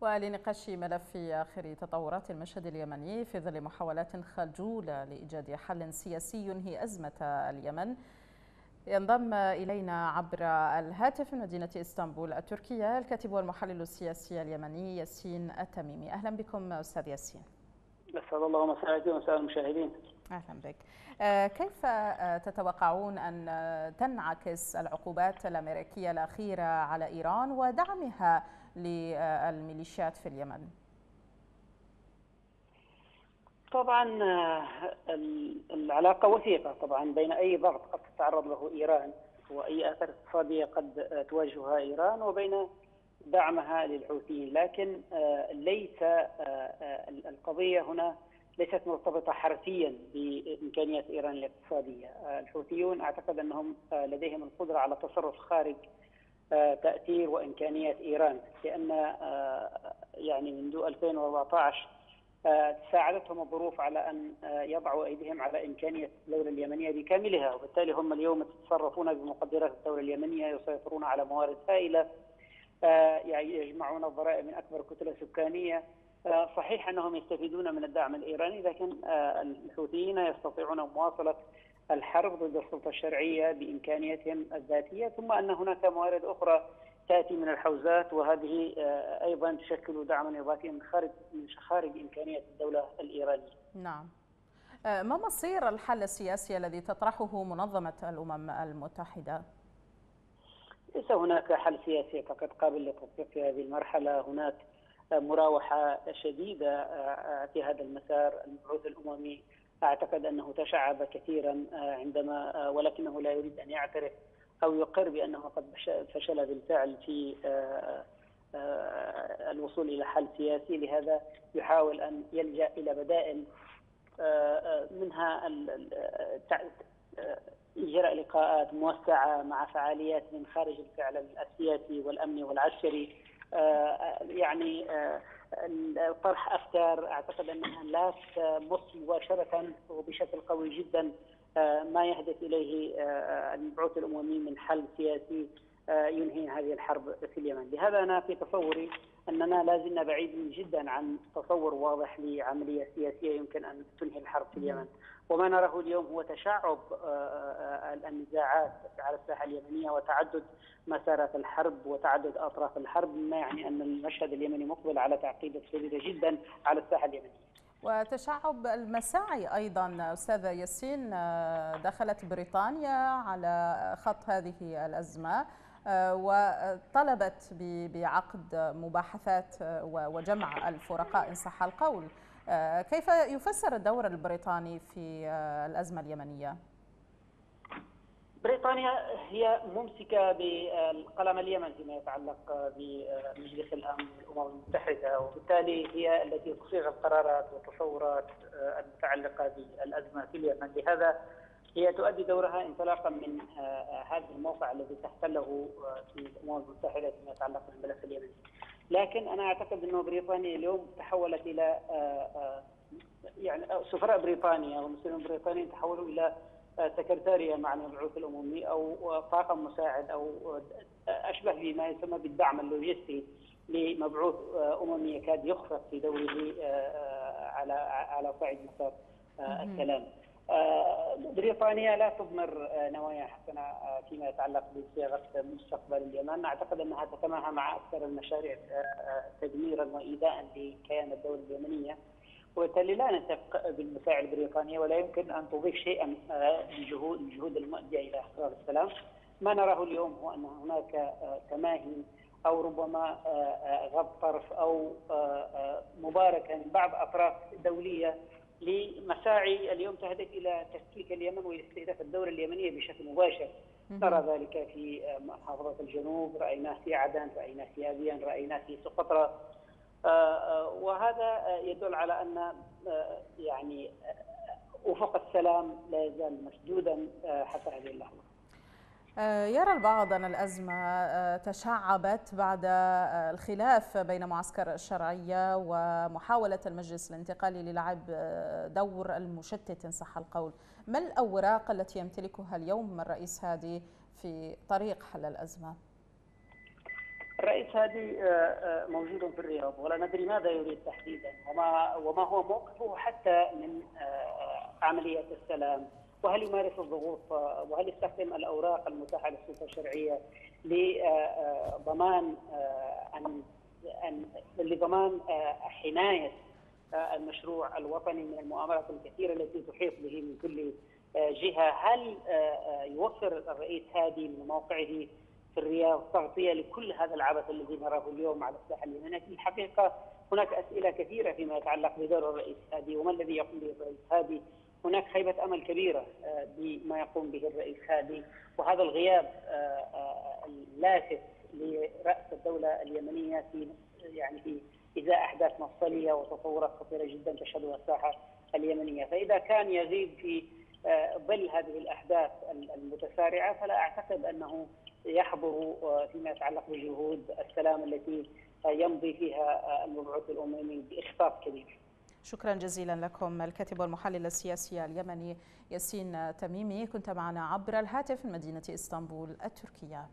ولنقاش ملف آخر تطورات المشهد اليمني في ظل محاولات خجولة لإيجاد حل سياسي ينهي أزمة اليمن. ينضم إلينا عبر الهاتف من مدينة إسطنبول التركية الكاتب والمحلل السياسي اليمني ياسين التميمي. أهلا بكم أستاذ ياسين. أسعد الله مساءكم ومساء المشاهدين. أهلا بك. كيف تتوقعون أن تنعكس العقوبات الأمريكية الأخيرة على إيران ودعمها للميليشيات في اليمن؟ طبعا العلاقة وثيقة طبعا بين أي ضغط قد تتعرض له إيران وأي آثار اقتصادية قد تواجهها إيران وبين دعمها للحوثيين لكن ليس القضية هنا ليست مرتبطة حرفيا بإمكانيات إيران الاقتصادية الحوثيون أعتقد أنهم لديهم القدرة على التصرف خارج تأثير وإمكانيات إيران لأن يعني منذ 2014 ساعدتهم الظروف على أن يضعوا أيديهم على إمكانية الدولة اليمنية بكاملها وبالتالي هم اليوم يتصرفون بمقدرات الدولة اليمنية يسيطرون على موارد هائلة يعني يجمعون الضرائب من أكبر كتلة سكانية صحيح أنهم يستفيدون من الدعم الإيراني لكن الحوثيين يستطيعون مواصلة الحرب ضد السلطة الشرعية بإمكانياتهم الذاتية ثم أن هناك موارد أخرى تأتي من الحوزات وهذه أيضا تشكل دعما إضافيا من خارج من خارج إمكانيات الدولة الإيرانية. نعم. ما مصير الحل السياسي الذي تطرحه منظمة الأمم المتحدة؟ ليس هناك حل سياسي فقط قابل للتطبيق في هذه المرحلة. هناك مراوحة شديدة في هذا المسار المبعوث الأممي أعتقد أنه تشعب كثيرا عندما ولكنه لا يريد أن يعترف أو يقر بأنه قد فشل بالفعل في الوصول إلى حل سياسي. لهذا يحاول أن يلجأ إلى بدائل منها إجراء لقاءات موسعة مع فعاليات من خارج الفعل السياسي والأمني والعسكري. يعني طرح أفكار أعتقد أنها لا تمس مباشرة وبشكل قوي جدا ما يهدف إليه المبعوث الأممي من حل سياسي ينهي هذه الحرب في اليمن، لهذا أنا في تصوري اننا لا زلنا بعيدين جدا عن تصور واضح لعملية سياسية يمكن أن تنهي الحرب في اليمن، وما نراه اليوم هو تشعب النزاعات على الساحة اليمنية وتعدد مسارات الحرب وتعدد أطراف الحرب مما يعني أن المشهد اليمني مقبل على تعقيدات شديده جدا على الساحة اليمنية. وتشعب المساعي أيضا أستاذ ياسين دخلت بريطانيا على خط هذه الأزمة وطلبت بعقد مباحثات وجمع الفرقاء إن صح القول كيف يفسر الدور البريطاني في الأزمة اليمنية؟ بريطانيا هي ممسكة بالقلم اليمن فيما يتعلق بمجلس الأمن للامم المتحدة وبالتالي هي التي تصيغ القرارات والتصورات المتعلقة بالأزمة في اليمن لهذا هي تؤدي دورها انطلاقا من هذا الموقع الذي تحتله في الأمم المتحدة فيما يتعلق بالملف اليمني. لكن أنا أعتقد أنه بريطانيا اليوم تحولت إلى يعني سفراء بريطانيا ومسؤولين بريطانيين تحولوا إلى سكرتارية مع المبعوث الأممي أو طاقم مساعد أو أشبه بما يسمى بالدعم اللوجستي لمبعوث أممي يكاد يخفق في دوره على على صعيد مسار السلام. بريطانيا لا تضمر نوايا حسنة فيما يتعلق بصياغة مستقبل اليمن، أعتقد أنها تتماهى مع أكثر المشاريع تدميرا وإيذاء لكيان الدولة اليمنية. وبالتالي لا نتفق بالمساعي البريطانية ولا يمكن أن تضيف شيئا من جهود الجهود المؤدية إلى إحقاق السلام. ما نراه اليوم هو أن هناك تماهي أو ربما غض طرف أو مباركه من بعض أطراف دولية لمساعي اليوم تهدف إلى تفكيك اليمن واستهداف الدولة اليمنية بشكل مباشر. نرى ذلك في محافظه الجنوب، رأيناه في عدن، رأيناه في أبيان، رأيناه في سقطرى. وهذا يدل على أن يعني افق السلام لا يزال مسدودا حتى هذه اللحظة. يرى البعض أن الأزمة تشعبت بعد الخلاف بين معسكر الشرعية ومحاولة المجلس الانتقالي للعب دور المشتت إن صح القول. ما الأوراق التي يمتلكها اليوم الرئيس هادي في طريق حل الأزمة؟ الرئيس هادي موجود في الرياض ولا ندري ماذا يريد تحديدا وما وما هو موقفه حتى من عملية السلام وهل يمارس الضغوط وهل يستخدم الأوراق المتاحة للسلطة الشرعية لضمان أن أن لضمان حماية المشروع الوطني من المؤامرات الكثيرة التي تحيط به من كل جهة، هل يوفر الرئيس هادي من موقعه في الرياض تغطية لكل هذا العبث الذي نراه اليوم على الساحة اليمنية؟ في الحقيقة هناك أسئلة كثيرة فيما يتعلق بدور الرئيس هادي وما الذي يقوم به الرئيس هادي هناك خيبة أمل كبيرة بما يقوم به الرئيس هادي وهذا الغياب اللافت لرأس الدولة اليمنية في يعني في إزاء أحداث مفصلية وتطورات خطيرة جدا تشهدها الساحة اليمنية. فإذا كان يزيد في ظل هذه الأحداث المتسارعة فلا أعتقد أنه يحضر فيما يتعلق بجهود السلام التي يمضي فيها المبعوث الأممي بإخفاق كبير. شكرا جزيلا لكم الكاتب والمحلل السياسي اليمني ياسين تميمي. كنت معنا عبر الهاتف من مدينة إسطنبول التركية.